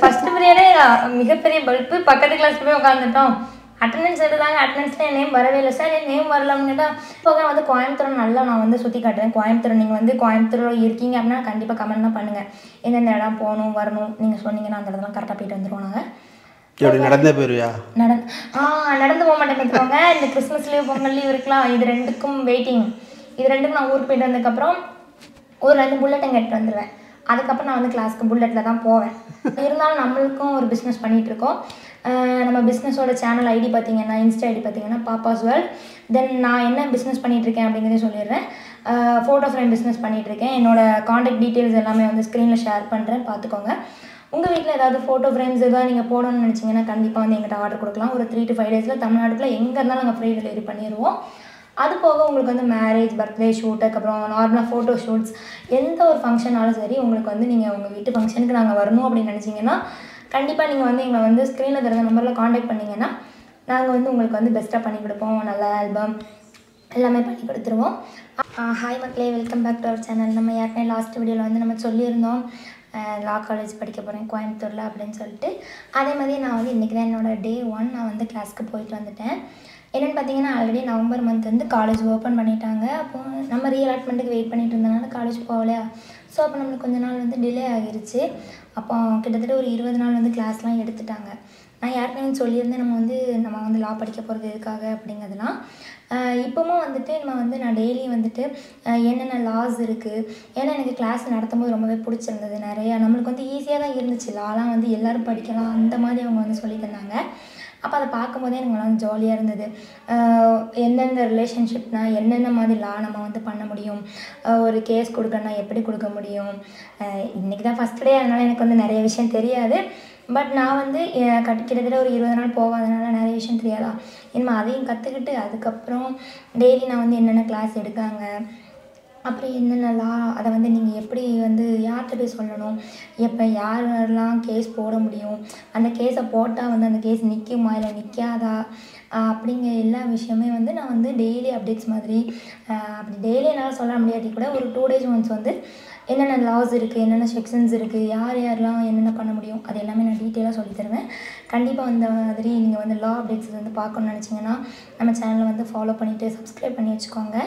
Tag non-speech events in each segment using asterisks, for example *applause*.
First பீரியடே மிகப்பெரிய bulb பக்கத்து கிளாஸ்ல போய் உட்காந்துட்டோம் அட்டண்டன்ஸ் எடுத்தாங்க அட்டண்டன்ஸ்ல என் நேம் வரவே இல்லை. சார் என் நேம் வரலன்னு கேட்டால் இப்போ வந்து கோயம்புத்தூர் நல்லா நான் வந்து சுற்றி காட்டுறேன். கோயம்புத்தூர் நீங்கள் வந்து கோயம்புத்தூர் இருக்கீங்க அப்படின்னா கண்டிப்பாக கமெண்ட் தான் பண்ணுங்கள் எந்தெந்த இடம் போகணும் வரணும் நீங்கள் சொன்னீங்கன்னா அந்த இடத்துல கரெக்டாக போயிட்டு வந்துருவோம் நாங்கள் எப்படி நடந்தே போயிருவியா? நடந்து ஆ நடந்து போக மாட்டேன் பார்த்துக்கோங்க. இந்த கிறிஸ்மஸ் லீவ் பொங்கல் லீவ் இருக்கலாம். இது ரெண்டுக்கும் வெயிட்டிங் இது ரெண்டுக்கும் நான் ஊருக்கு போயிட்டு வந்ததுக்கப்புறம் ஒரு ரெண்டு புல்லட்டும் கட்டு வந்துடுவேன் அதுக்கப்புறம் நான் வந்து கிளாஸ்க்கு புல்லட்டில் தான் போவேன். இருந்தாலும் நம்மளுக்கும் ஒரு பிஸ்னஸ் பண்ணிகிட்டு இருக்கோம் நம்ம பிஸ்னஸோட சேனல் ஐடி பார்த்தீங்கன்னா இன்ஸ்டா ஐடி பார்த்தீங்கன்னா பாப்பாஸ் வேர்ல்ட் தென் நான் என்ன பிஸ்னஸ் இருக்கேன் அப்படிங்கிறத சொல்லிடுறேன். ஃபோட்டோ ஃப்ரேம் பிஸ்னஸ் இருக்கேன் என்னோடய காண்டாக்ட் டீட்டெயில்ஸ் எல்லாமே வந்து ஸ்க்ரீனில் ஷேர் பண்ணுறேன் பார்த்துக்கோங்க உங்கள் வீட்டில் ஏதாவது ஃபோட்டோ ஃப்ரேம்ஸ் எதாவது நீங்கள் போடணும்னு நினச்சிங்கன்னா கண்டிப்பாக வந்து எங்கிட்ட ஆர்டர் கொடுக்கலாம். ஒரு த்ரீ டு ஃபைவ் டேஸில் தமிழ்நாட்டில் எங்கே இருந்தாலும் நாங்கள் ஃப்ரீ டெலிவரி பண்ணிடுவோம். அது போக உங்களுக்கு வந்து மேரேஜ் பர்த்டே ஷூட் அதுக்கப்புறம் நார்மலாக ஃபோட்டோ ஷூட்ஸ் எந்த ஒரு ஃபங்க்ஷனாலும் சரி உங்களுக்கு வந்து நீங்கள் உங்கள் வீட்டு ஃபங்க்ஷனுக்கு நாங்கள் வரணும் அப்படின்னு நினச்சிங்கன்னா கண்டிப்பாக நீங்கள் வந்து எங்களை வந்து ஸ்க்ரீனில் தெரிஞ்ச நம்பரில் காண்டாக்ட் பண்ணிங்கன்னா நாங்கள் வந்து உங்களுக்கு வந்து பெஸ்ட்டாக பண்ணி கொடுப்போம். நல்ல ஆல்பம் எல்லாமே பண்ணி கொடுத்துருவோம். ஹாய் மக்களே welcome back to our channel நம்ம ஏற்கனவே லாஸ்ட் வீடியோவில் வந்து நம்ம சொல்லியிருந்தோம். லா காலேஜ் படிக்க போகிறேன் கோயம்புத்தூரில் அப்படின்னு சொல்லிட்டு. அதே மாதிரி நான் வந்து இன்றைக்கி தான் என்னோட டே ஒன் நான் வந்து கிளாஸ்க்கு போயிட்டு வந்துட்டேன். என்னென்னு பார்த்தீங்கன்னா ஆல்ரெடி நவம்பர் மந்த் வந்து காலேஜ் ஓப்பன் பண்ணிட்டாங்க. அப்போ நம்ம ரீஅலாட்மெண்ட்டுக்கு வெயிட் பண்ணிட்டு இருந்தனால காலேஜ் போகலையா? ஸோ அப்போ நம்மளுக்கு கொஞ்ச நாள் வந்து டிலே ஆகிருச்சு. அப்போ கிட்டத்தட்ட ஒரு இருபது நாள் வந்து கிளாஸ்லாம் எடுத்துட்டாங்க. நான் ஏற்கனவே சொல்லியிருந்தேன் நம்ம வந்து நம்ம வந்து லா படிக்க போகிறது எதுக்காக அப்படிங்கிறதுலாம். இப்போவும் வந்துட்டு நம்ம வந்து நான் டெய்லி வந்துட்டு என்னென்ன லாஸ் இருக்குது ஏன்னா எனக்கு கிளாஸ் நடத்தும்போது ரொம்பவே பிடிச்சிருந்தது நிறையா. நம்மளுக்கு வந்து ஈஸியாக தான் இருந்துச்சு. லாலாம் வந்து எல்லோரும் படிக்கலாம். அந்த மாதிரி அவங்க வந்து சொல்லி தந்தாங்க. அப்போ அதை பார்க்கும்போதே எனக்கு நல்லா ஜாலியாக இருந்தது எந்தெந்த ரிலேஷன்ஷிப்னால் என்னென்ன மாதிரி லா நம்ம வந்து பண்ண முடியும்? ஒரு கேஸ் கொடுக்கணும்னா எப்படி கொடுக்க முடியும்? இன்றைக்கி தான் ஃபஸ்ட் டே அதனால் எனக்கு வந்து நிறைய விஷயம் தெரியாது. பட் நான் வந்து கிட்டத்தட்ட ஒரு இருபது நாள் போகாதனால நிறைய விஷயம் தெரியாதா? இனிமேல் அதையும் கற்றுக்கிட்டு அதுக்கப்புறம் டெய்லி நான் வந்து என்னென்ன கிளாஸ் எடுக்காங்க? அப்புறம் என்னென்னலாம் அதை வந்து நீங்கள் எப்படி வந்து யார்கிட்ட போய் சொல்லணும்? எப்போ யாரெல்லாம் கேஸ் போட முடியும்? அந்த கேஸை போட்டால் வந்து அந்த கேஸ் நிற்குமா இல்லை நிற்காதா அப்படிங்கிற எல்லா விஷயமே வந்து நான் வந்து டெய்லி அப்டேட்ஸ் மாதிரி அப்படி டெய்லி என்னால் சொல்ல முடியாட்டி கூட ஒரு டூ டேஸ் ஒன்ஸ் வந்து என்னென்ன லாஸ் இருக்குது என்னென்ன செக்ஷன்ஸ் இருக்குது யார் யாரெலாம் என்னென்ன பண்ண முடியும் அது எல்லாமே நான் டீட்டெயிலாக சொல்லி தருவேன். கண்டிப்பாக அந்த மாதிரி நீங்கள் வந்து லா அப்டேட்ஸ் வந்து பார்க்கணும்னு நினச்சிங்கன்னா நம்ம சேனலை வந்து ஃபாலோ பண்ணிவிட்டு சப்ஸ்கிரைப் பண்ணி வச்சுக்கோங்க.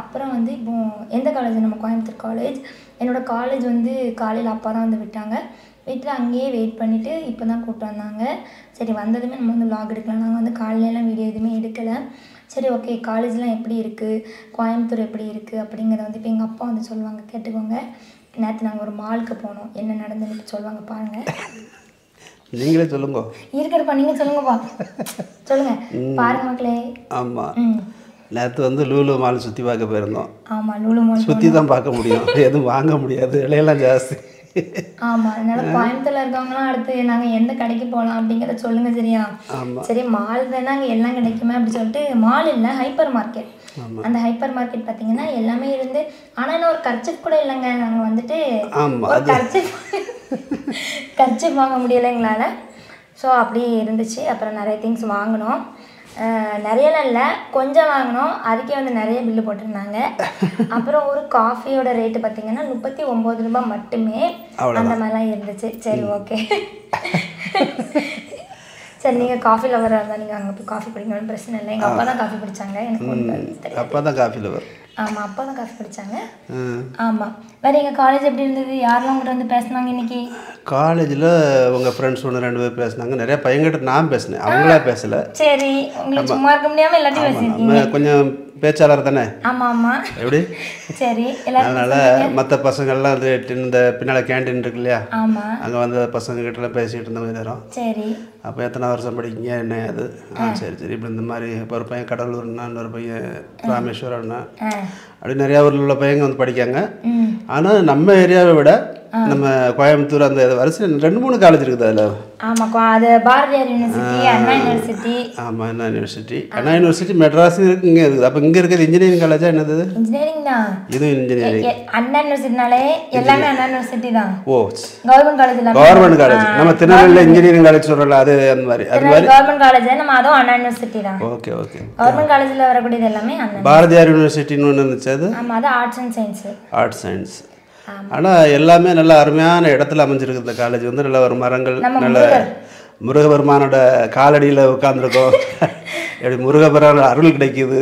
அப்புறம் வந்து இப்போ எந்த காலேஜ் நம்ம கோயம்புத்தூர் காலேஜ் என்னோடய காலேஜ் வந்து காலையில் அப்பா தான் வந்து விட்டாங்க. வீட்டில் அங்கேயே வெயிட் பண்ணிவிட்டு இப்போ தான் கூப்பிட்டு வந்தாங்க. சரி வந்ததுமே நம்ம வந்து vlog எடுக்கலாம். நாங்கள் வந்து காலையிலலாம் வீடியோ எதுவுமே எடுக்கலை. சரி ஓகே காலேஜ்லாம் எப்படி இருக்குது கோயம்புத்தூர் எப்படி இருக்குது அப்படிங்கிறத வந்து இப்போ எங்கள் அப்பா வந்து சொல்லுவாங்க. கேட்டுக்கோங்க. நேற்று நாங்கள் ஒரு மாலுக்கு போனோம். என்ன நடந்துன்னு சொல்லுவாங்க பாருங்கள் நீங்களே சொல்லுங்க. இருக்கிறப்பா நீங்கள் சொல்லுங்கப்பா. சொல்லுங்கள் பாருங்க மக்களே. ஆமாம் நேற்று வந்து லூலு மால் சுற்றி பார்க்க போயிருந்தோம். ஆமாம் லூலு மால் சுற்றி தான் பார்க்க முடியும். எதுவும் வாங்க முடியாது. விலையெல்லாம் ஜாஸ்தி. ஆமா அதனால கோயம்புத்தூர்ல இருக்கவங்கலாம் அடுத்து நாங்க எந்த கடைக்கு போகலாம் அப்படிங்கிறத சொல்லுங்க சரியா? ஆமாம் சரி மால் தானே அங்கே எல்லாம் கிடைக்குமே அப்படி சொல்லிட்டு மால் இல்லை ஹைப்பர் மார்க்கெட் அந்த ஹைப்பர் மார்க்கெட் பார்த்தீங்கன்னா எல்லாமே இருந்து ஆனால் என்ன ஒரு கர்ச்சிப் கூட இல்லைங்க. நாங்கள் வந்துட்டு ஆமாம் ஒரு கர்ச்சிப் கர்ச்சிப் வாங்க முடியல எங்களால் ஸோ அப்படியே இருந்துச்சு. அப்புறம் நிறைய திங்ஸ் வாங்கினோம். நிறையலாம் இல்லை. கொஞ்சம் வாங்கினோம். அதுக்கே வந்து நிறைய பில்லு போட்டிருந்தாங்க. *laughs* அப்புறம் ஒரு காஃபியோட ரேட்டு பார்த்தீங்கன்னா முப்பத்தி ஒம்பது ரூபாய் மட்டுமே அந்த மாதிரிலாம் இருந்துச்சு. சரி ஓகே *laughs* சரி நீங்கள் காஃபி லவராக இருந்தால் நீங்கள் அங்கே போய் காஃபி குடிக்கணும்னு பிரச்சனை இல்லை. எங்கள் அப்பா தான் காஃபி குடித்தாங்க எனக்கு அப்போ தான் காஃபியில் வரும் ஆமாம் அப்பா தான் காஃபி குடித்தாங்க ம். ஆமாம் வேறு எங்கள் காலேஜ் எப்படி இருந்தது? யாரெல்லாம் உங்கள்கிட்ட வந்து பேசுனாங்க இன்னைக்கு? காலேஜில் உங்கள் ஃப்ரெண்ட்ஸ் ஒன்று ரெண்டு பேர் பேசுனாங்க. நிறைய பையன்கிட்ட நான் பேசினேன். அவங்களா பேசல. சரி உங்களுக்கு சும்மா இருக்க முடியாமல் எல்லாத்தையும் நம்ம கொஞ்சம் பேச்சாளர் தானே? ஆமாம் ஆமாம் எப்படி? சரி அதனால் மற்ற பசங்கள்லாம் அது இந்த பின்னால் கேண்டீன் இருக்கு இல்லையா? ஆமாம் அங்கே வந்து பசங்க கிட்டலாம் பேசிகிட்டு இருந்த கொஞ்ச நேரம் சரி. அப்போ எத்தனை வருஷம் படிக்கீங்க? என்ன அது? ஆ சரி சரி. இப்படி இந்த மாதிரி இப்போ ஒரு பையன் கடலூர்னா இன்னொரு பையன் ராமேஸ்வரம்னா. அப்படி நிறையா ஊரில் உள்ள பையங்க வந்து படிக்காங்க. ஆனால் நம்ம ஏரியாவை விட நம்ம கோயம்புத்தூர் அந்த வரிசையில் ரெண்டு மூணு காலேஜ் இருக்குது அதில். ஆமாம் அது பாரதியார் யூனிவர்சிட்டி அண்ணா யூனிவர்சிட்டி ஆமாம் அண்ணா யூனிவர்சிட்டி அண்ணா யூனிவர்சிட்டி மெட்ராஸ் இங்கே இருக்குது. அப்போ இங்கே இருக்கிறது இன்ஜினியரிங் காலேஜா என்னது இன்ஜினியரிங் தான். இதுவும் இன்ஜினியரிங் எ- அண்ணா யூனிவர்சிட்டினாலே எல்லாமே அண்ணா யூனிவர்சிட்டி தான். ஓ கவர்மெண்ட் காலேஜ் இல்லாமல் கவர்மெண்ட் காலேஜ் நம்ம திருநெல்வேலியில் இன்ஜினியரிங் காலேஜ் சொல்கிறோம்ல அது அந்த மாதிரி. அது மாதிரி. கவர்மெண்ட் காலேஜ் நம்ம அதுவும் அண்ணா யூனிவர்சிட்டி தான். Okay okay. கவர்மெண்ட் காலேஜில் வரக்கூடியது எல்லாமே பாரதியார் யூனிவர்சிட்டின்னு ஒன்று இருந்துச்சு அது? ஆமாம் அது arts and science arts science ஆனால் எல்லாமே நல்ல அருமையான இடத்துல அமைஞ்சிருக்கு இந்த காலேஜ் வந்து நல்ல ஒரு மரங்கள் நல்ல. முருகபெருமானோட காலடியில் உட்காந்துருக்கோம் *laughs* எப்படி முருகபெருமான அருள் கிடைக்குது.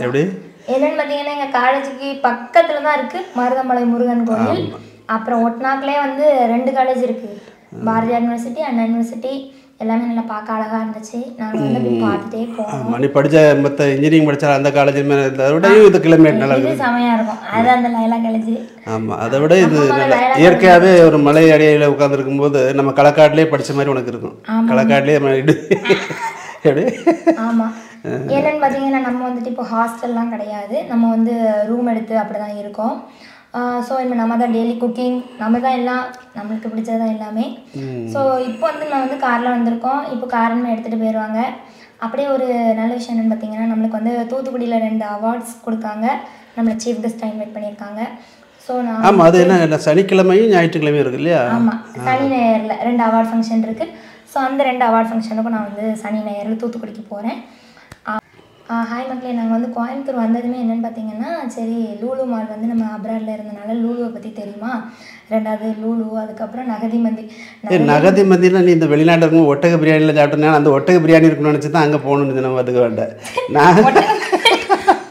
எப்படி? என்னன்னு பார்த்தீங்கன்னா எங்கள் காலேஜுக்கு பக்கத்தில் தான் இருக்குது மருதமலை முருகன் கோயில் அப்புறம் ஒட்னாக்குலேயே வந்து ரெண்டு காலேஜ் இருக்குது பாரதியார் யூனிவர்சிட்டி அண்ணா யூனிவர்சிட்டி எல்லாமே நல்லா பார்க்க அழகாக இருந்துச்சு. நாங்கள் வந்து போய் பார்த்துட்டே போனோம். நீ படித்த மற்ற இன்ஜினியரிங் படித்தா அந்த காலேஜுமே இதை விடையும் இது கிளைமேட் நல்லா இது இருக்குது செமையாக இருக்கும் அது அந்த லைலா காலேஜ் ஆமாம் அதை விட இது இயற்கையாகவே ஒரு மலை அடியில் உட்காந்துருக்கும் போது நம்ம களக்காட்டிலே படிச்ச மாதிரி உனக்கு இருக்கும். களக்காட்டிலே நம்ம *laughs* எப்படி? ஆமாம் என்னன்னு பார்த்தீங்கன்னா நம்ம வந்துட்டு இப்போ ஹாஸ்டல்லாம் கிடையாது. நம்ம வந்து ரூம் எடுத்து அப்படி தான் இருக்கோம். ஸோ இப்போ நம்ம தான் டெய்லி குக்கிங் நம்ம தான் எல்லாம் நம்மளுக்கு பிடிச்சது எல்லாமே. ஸோ இப்போ வந்து நான் வந்து காரில் வந்திருக்கோம். இப்போ காரணமே எடுத்துகிட்டு போயிடுவாங்க அப்படியே ஒரு நல்ல விஷயம் என்னன்னு பார்த்தீங்கன்னா நம்மளுக்கு வந்து தூத்துக்குடியில் ரெண்டு அவார்ட்ஸ் கொடுக்காங்க. நம்மளை சீஃப் கெஸ்ட் இன்வைட் பண்ணியிருக்காங்க. ஸோ நான் ஆமாம் அது என்ன சனிக்கிழமையும் ஞாயிற்றுக்கிழமையும் இருக்கு இல்லையா? ஆமாம் சனி ஞாயிறில் ரெண்டு அவார்ட் ஃபங்க்ஷன் இருக்குது ஸோ அந்த ரெண்டு அவார்ட் ஃபங்க்ஷனுக்கும் நான் வந்து சனி ஞாயிறில் தூத்துக்குடிக்கு போகிறேன் ஹாய் மக்களே. நாங்கள் வந்து கோயம்புத்தூர் வந்ததுமே என்னென்னு பார்த்தீங்கன்னா சரி லூலு மால் வந்து நம்ம அப்ராடில் இருந்தனால லூலுவை பற்றி தெரியுமா? ரெண்டாவது லூலு அதுக்கப்புறம் நகதி மந்தி. நகதி மந்தியில் நீ இந்த வெளிநாட்டில் இருக்கும் ஒட்டக பிரியாணியில் சாப்பிட்டேன்னா அந்த ஒட்டக பிரியாணி இருக்குன்னு நினச்சி தான் அங்கே போகணுன்னு நம்ம அதுக்கு வேண்டாம். நான்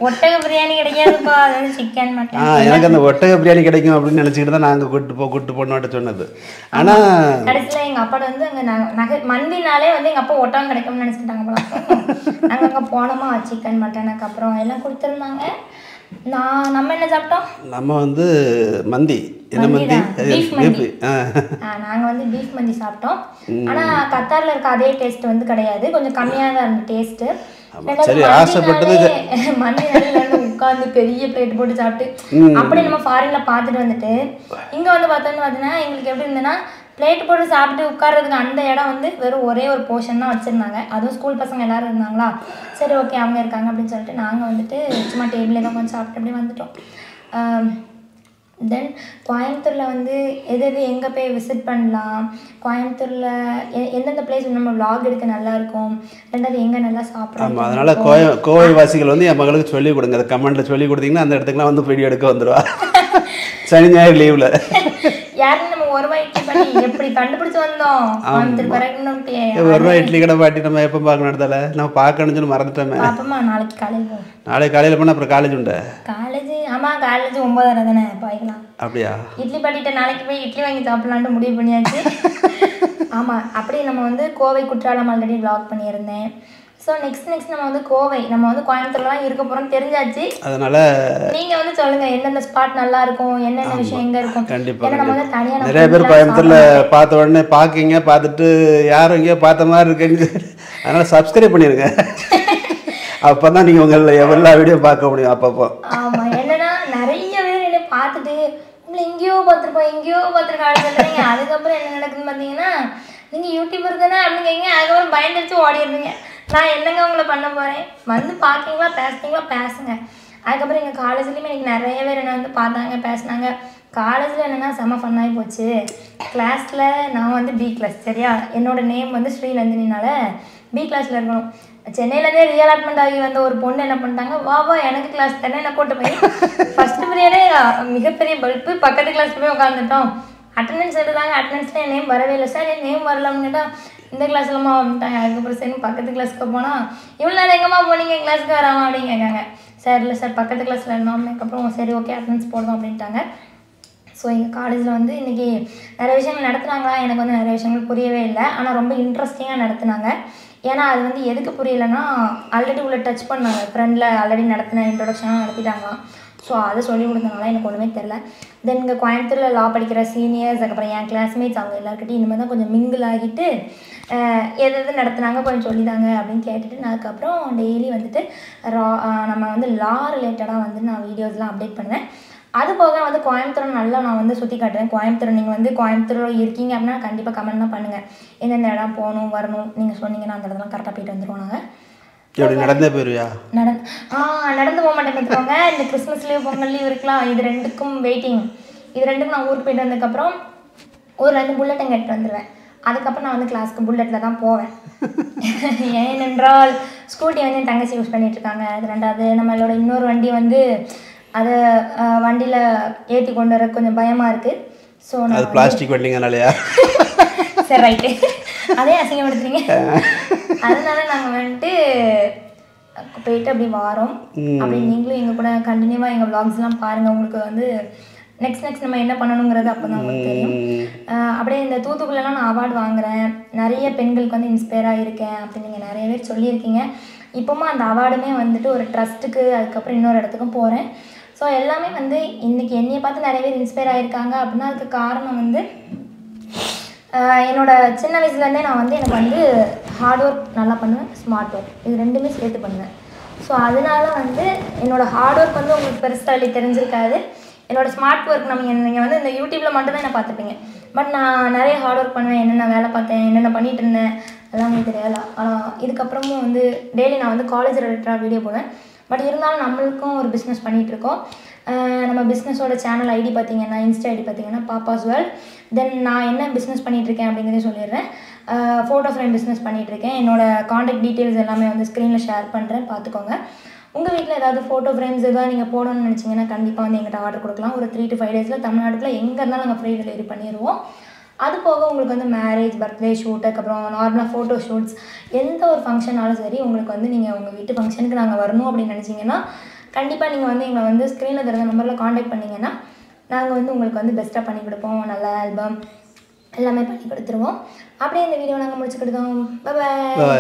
ஒட்டக பிரியாணி கிடைக்காதுப்பா. அது வந்து சிக்கன் ஆ மட்டன் எனக்கு அந்த ஒட்டக பிரியாணி கிடைக்கும் அப்படின்னு நினச்சிக்கிட்டு தான் நான் அங்கே கூட்டு போ கூட்டு போனோட்ட சொன்னது. ஆனால் கடைசியில் எங்கள் அப்பாட்ட வந்து அங்கே நாங்கள் நகை மந்தினாலே வந்து எங்கள் அப்பா ஒட்டகம் கிடைக்கும்னு நினச்சிட்டாங்க போல. நாங்கள் அங்கே போனோமா சிக்கன் மட்டனுக்கு அப்புறம் எல்லாம் கொடுத்துருந்தாங்க. நான் நம்ம என்ன சாப்பிட்டோம்? நம்ம வந்து மந்தி. என்ன மந்தி மந்தி. பீஃப் ஆ. நாங்கள் வந்து பீஃப் மந்தி சாப்பிட்டோம். ஆனால் கத்தாரில் இருக்க அதே டேஸ்ட் வந்து கிடையாது. கொஞ்சம் கம்மியாக தான் இருந்த டேஸ்ட்டு சரி, ஆசைப்பட்டது *laughs* உட்காந்து பெரிய பிளேட் போட்டு சாப்பிட்டு அப்படியே நம்ம ஃபாரினில் பார்த்துட்டு வந்துட்டு இங்கே வந்து பார்த்தோன்னு பார்த்தீங்கன்னா எங்களுக்கு எப்படி இருந்ததுன்னா பிளேட் போட்டு சாப்பிட்டு உட்கார்றதுக்கு அந்த இடம் வந்து வெறும் ஒரே ஒரு போர்ஷன் தான் வச்சுருந்தாங்க. அதுவும் ஸ்கூல் பசங்க எல்லாரும் இருந்தாங்களா? சரி ஓகே அவங்க இருக்காங்க அப்படின்னு சொல்லிட்டு நாங்கள் வந்துட்டு சும்மா டேபிளில் தான் கொஞ்சம் சாப்பிட்டு அப்படியே வந்துட்டோம். தென் கோயம்புத்தூரில் வந்து எது எது எங்கே போய் விசிட் பண்ணலாம்? கோயம்புத்தூரில் எ எந்தெந்த பிளேஸ் நம்ம vlog எடுக்க நல்லா இருக்கும் ரெண்டாவது எங்கே நல்லா சாப்பிட்றோம் அதனால் கோய கோவை வாசிகள் வந்து என் மகளுக்கு சொல்லிக் கொடுங்க. அதை கமெண்ட்டில் சொல்லி கொடுத்தீங்கன்னா அந்த இடத்துக்குலாம் வந்து வீடியோ எடுக்க வந்துடுவா *laughs* சனி ஞாயிறு லீவில் *laughs* யாருன்னு நம்ம ஒரு இட்லி பண்ணி எப்படி கண்டுபிடிச்சு வந்தோம்? ஒரு ரூபா இட்லி கடை பாட்டி நம்ம எப்போ பார்க்கணும் இடத்துல நம்ம பார்க்கணும்னு சொல்லி மறந்துட்டோமே. பாப்பமா நாளைக்கு காலையில் நாளைக்கு காலையில் போனால் அப்புறம் காலேஜ் உண்டு? காலேஜ் ஆமாம் காலேஜ் ஒம்பதரை தானே போய்க்கலாம் அப்படியா? இட்லி பாட்டிட்ட நாளைக்கு போய் இட்லி வாங்கி சாப்பிடலான்ட்டு முடிவு பண்ணியாச்சு. *laughs* ஆமாம் அப்படியே நம்ம வந்து கோவை குற்றாலம் ஆல்ரெடி vlog பண்ணியிருந்தேன். ஸோ நெக்ஸ்ட் நெக்ஸ்ட் நம்ம வந்து கோவை நம்ம வந்து கோயம்புத்தூர்ல தான் இருக்க போகிறோம் தெரிஞ்சாச்சு. அதனால் நீங்கள் வந்து சொல்லுங்கள் எந்தெந்த ஸ்பாட் நல்லா இருக்கும் என்னென்ன விஷயம் எங்கே இருக்கும்? கண்டிப்பா, ஏன்னா நம்ம வந்து தனியாக நிறைய பேர் கோயம்புத்தூரில் பார்த்த உடனே பார்க்கீங்க பார்த்துட்டு யாரும் எங்கேயோ பார்த்த மாதிரி இருக்குன்னு அதனால் சப்ஸ்கிரைப் பண்ணிடுங்க *laughs* அப்போ தான் நீங்கள் உங்களை எல்லா வீடியோ பார்க்க முடியும் அப்பப்போ. ஆமாம் என்னன்னா நிறைய பேர் என்னை பார்த்துட்டு உங்களை எங்கேயோ பார்த்துருப்போம் எங்கேயோ பார்த்துருக்காங்க. சொல்கிறீங்க அதுக்கப்புறம் என்ன நடக்குதுன்னு பார்த்தீங்கன்னா நீங்கள் யூடியூபர் தானே அப்படின்னு கேட்குங்க அதுக்கப்புறம் பயந்துருச்சு ஓடிடுறீங்க. நான் என்னங்க உங்களை பண்ண போகிறேன் வந்து பார்க்கீங்களா? பேசுனீங்களா? பேசுங்க. அதுக்கப்புறம் எங்கள் காலேஜ்லேயுமே எனக்கு நிறைய பேர் என்ன வந்து பார்த்தாங்க பேசுனாங்க. காலேஜில் என்னென்னா செம ஃபன்னாகி போச்சு. கிளாஸில் நான் வந்து பி கிளாஸ் சரியா? என்னோடய நேம் வந்து ஸ்ரீநந்தினினால பி கிளாஸில் இருக்கணும். சென்னையிலேருந்தே ரீஅலாட்மெண்ட் ஆகி வந்த ஒரு பொண்ணு என்ன பண்ணிட்டாங்க வா வா எனக்கு கிளாஸ் தானே என்ன கூட்டு போய். ஃபஸ்ட்டு பீரியடே மிகப்பெரிய பல்ப்பு பக்கத்து கிளாஸ்ல போய் உட்காந்துட்டோம் அட்டண்டன்ஸ் எடுத்தாங்க அட்டண்டன்ஸில் என் நேம் வரவே இல்லை. சார் என் நேம் வரலாம்னு கேட்டால் இந்த கிளாஸ்லம்மா வந்துட்டாங்க. அதுக்கப்புறம் சரி பக்கத்து கிளாஸ்க்கு போனால் இவ்வளோ நேரம் எங்கம்மா போனீங்க? கிளாஸ்க்கு வராமா அப்படின்னு கேட்காங்க. சார் இல்லை சார் பக்கத்து கிளாஸில் இருந்தோம். அதுக்கப்புறம் சரி ஓகே அட்டன்ஸ் போடணும் அப்படின்ட்டாங்க. ஸோ எங்கள் காலேஜில் வந்து இன்றைக்கி நிறைய விஷயங்கள் நடத்துனாங்களா? எனக்கு வந்து நிறைய விஷயங்கள் புரியவே இல்லை. ஆனால் ரொம்ப இன்ட்ரெஸ்டிங்காக நடத்துனாங்க. ஏன்னா அது வந்து எதுக்கு புரியலைன்னா ஆல்ரெடி உள்ள டச் பண்ணாங்க. ஃப்ரெண்டில் ஆல்ரெடி நடத்தின இன்ட்ரொடக்ஷனாக நடத்திட்டாங்களாம். ஸோ அதை சொல்லி கொடுத்தனால எனக்கு ஒன்றுமே தெரில தென் இங்கே கோயம்புத்தூரில் லா படிக்கிற சீனியர்ஸ் அதுக்கப்புறம் என் கிளாஸ்மேட்ஸ் அவங்க எல்லாருக்கிட்டையும் இனிமேல் தான் கொஞ்சம் மிங்கிள் ஆகிட்டு எது எது நடத்துனாங்க கொஞ்சம் சொல்லிதாங்க அப்படின்னு கேட்டுட்டு நான் அதுக்கப்புறம் டெய்லி வந்துட்டு ரா நம்ம வந்து லா ரிலேட்டடாக வந்து நான் வீடியோஸ்லாம் அப்டேட் பண்ணுவேன். அது போக வந்து கோயம்புத்தூர் நல்லா நான் வந்து சுற்றி காட்டுறேன் கோயம்புத்தூர் நீங்கள் வந்து கோயம்புத்தூரில் இருக்கீங்க அப்படின்னா கண்டிப்பாக கமெண்ட் தான் பண்ணுங்கள் எந்தெந்த இடம் போகணும் வரணும் நீங்கள் சொன்னீங்கன்னா அந்த இடத்துலாம் கரெக்டாக போயிட்டு வந்துடுவோம் நாங்கள் எப்படி நடந்தே போயிருவியா நடந்து ஆ நடந்து போக மாட்டேன் பார்த்துக்கோங்க. இந்த கிறிஸ்மஸ் லீவ் பொங்கல் லீவ் இருக்கலாம். இது ரெண்டுக்கும் வெயிட்டிங் இது ரெண்டுக்கும் நான் ஊருக்கு போயிட்டு வந்ததுக்கப்புறம் ஒரு ரெண்டு புல்லட் அங்கே எடுத்து வந்துடுவேன் அதுக்கப்புறம் நான் வந்து கிளாஸ்க்கு புல்லட்டில் தான் போவேன். *laughs* ஏனென்றால் ஸ்கூட்டி வந்து என் தங்கச்சி யூஸ் பண்ணிட்டு இருக்காங்க. அது ரெண்டாவது. நம்மளோட இன்னொரு வண்டி வந்து அதை வண்டியில் ஏற்றி கொண்டு வர கொஞ்சம் பயமாக இருக்குது ஸோ அது நான் பிளாஸ்டிக் வண்டிங்கனாலயா சரி ரைட்டு *laughs* அதே அசிங்கப்படுத்துறீங்க. அதனால நாங்கள் வந்துட்டு போயிட்டு அப்படி வாரோம். அப்படி நீங்களும் எங்கள் கூட கண்டினியூவாக எங்கள் vlogsலாம் பாருங்கள் உங்களுக்கு வந்து நெக்ஸ்ட் நெக்ஸ்ட் நம்ம என்ன பண்ணணுங்கிறது அப்போ தான் உங்களுக்கு தெரியும். அப்படியே இந்த தூத்துக்குள்ளெல்லாம் நான் அவார்டு வாங்குறேன். நிறைய பெண்களுக்கு வந்து இன்ஸ்பயராக இருக்கேன் அப்படின்னு நீங்கள் நிறைய பேர் சொல்லியிருக்கீங்க. இப்போமா அந்த அவார்டுமே வந்துட்டு ஒரு ட்ரஸ்ட்டுக்கு அதுக்கப்புறம் இன்னொரு இடத்துக்கும் போகிறேன் ஸோ எல்லாமே வந்து இன்னைக்கு என்னைய பார்த்து நிறைய பேர் இன்ஸ்பயர் ஆகிருக்காங்க அப்படின்னா அதுக்கு காரணம் வந்து என்னோட சின்ன வயசுலேருந்தே நான் வந்து எனக்கு வந்து ஹார்ட் ஒர்க் நல்லா பண்ணுவேன் ஸ்மார்ட் ஒர்க் இது ரெண்டுமே சேர்த்து பண்ணுவேன். ஸோ அதனால வந்து என்னோட ஹார்ட் ஒர்க் வந்து உங்களுக்கு பெருசாக இல்லை தெரிஞ்சிருக்காது. என்னோட ஸ்மார்ட் ஒர்க் நம்ம நீங்கள் வந்து இந்த யூடியூப்பில் மட்டும்தான் என்ன பார்த்துப்பீங்க. பட் நான் நிறைய ஹார்ட் ஒர்க் பண்ணுவேன் என்னென்ன வேலை பார்த்தேன் என்னென்ன பண்ணிட்டு இருந்தேன் அதெல்லாம் உங்களுக்கு தெரியாது. ஆனால் இதுக்கப்புறமும் வந்து டெய்லி நான் வந்து காலேஜ் ரிலேட்டடாக வீடியோ போடுவேன். பட் இருந்தாலும் நம்மளுக்கும் ஒரு பிஸ்னஸ் பண்ணிகிட்டு இருக்கோம். நம்ம பிஸ்னஸோட சேனல் ஐடி பார்த்தீங்கன்னா இன்ஸ்டா ஐடி பார்த்தீங்கன்னா பாப்பாஸ் வேர்ல்ட் தென் நான் என்ன பிஸ்னஸ் இருக்கேன் அப்படிங்கிறதையும் சொல்லிடுறேன். ஃபோட்டோ ஃப்ரேம் பிஸ்னஸ் இருக்கேன் என்னோடய காண்டாக்ட் டீட்டெயில்ஸ் எல்லாமே வந்து ஸ்க்ரீனில் ஷேர் பண்ணுறேன் பார்த்துக்கோங்க உங்கள் வீட்டில் ஏதாவது ஃபோட்டோ ஃப்ரேம்ஸ் எதாவது நீங்கள் போடணும்னு நினச்சிங்கன்னா கண்டிப்பாக வந்து எங்கிட்ட ஆர்டர் கொடுக்கலாம். ஒரு த்ரீ டு ஃபைவ் டேஸில் தமிழ்நாட்டில் எங்கே இருந்தாலும் நாங்கள் ஃப்ரீ டெலிவரி பண்ணிடுவோம் அது போக உங்களுக்கு வந்து மேரேஜ் பர்த்டே ஷூட் அதுக்கப்புறம் நார்மலாக ஃபோட்டோ ஷூட்ஸ் எந்த ஒரு ஃபங்க்ஷனாலும் சரி உங்களுக்கு வந்து நீங்கள் உங்கள் வீட்டு ஃபங்க்ஷனுக்கு நாங்கள் வரணும் அப்படின்னு நினச்சிங்கன்னா கண்டிப்பாக நீங்கள் வந்து எங்களை வந்து ஸ்க்ரீனில் தெரிஞ்ச நம்பரில் காண்டாக்ட் பண்ணிங்கன்னா நாங்கள் வந்து உங்களுக்கு வந்து பெஸ்ட்டாக பண்ணி கொடுப்போம். நல்ல ஆல்பம் எல்லாமே பண்ணி கொடுத்துருவோம். அப்படியே இந்த வீடியோ நாங்கள் முடிச்சுக்கிட்டோம் பாய்